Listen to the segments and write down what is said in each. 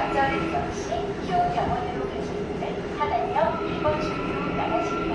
좌절은 역시 큐 병원으로 가실 분은 하단역 1번 출구로 나가시기 바랍니다.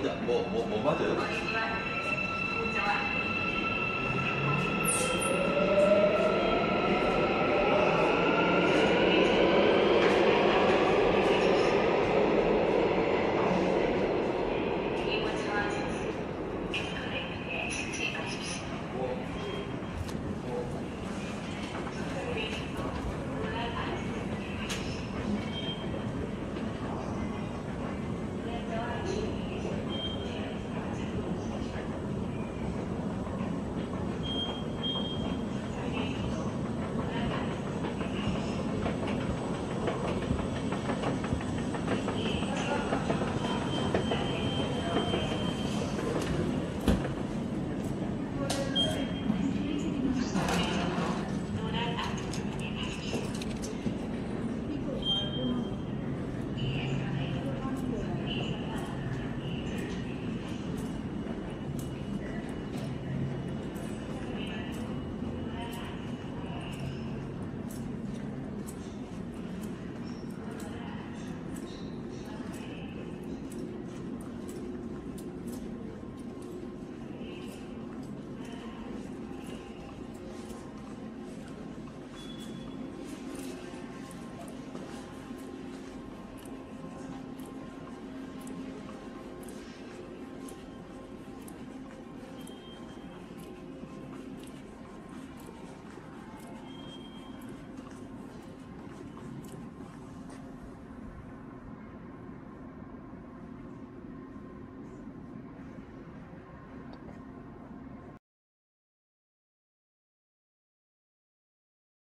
그냥 뭐뭐 뭐, 뭐 맞아요?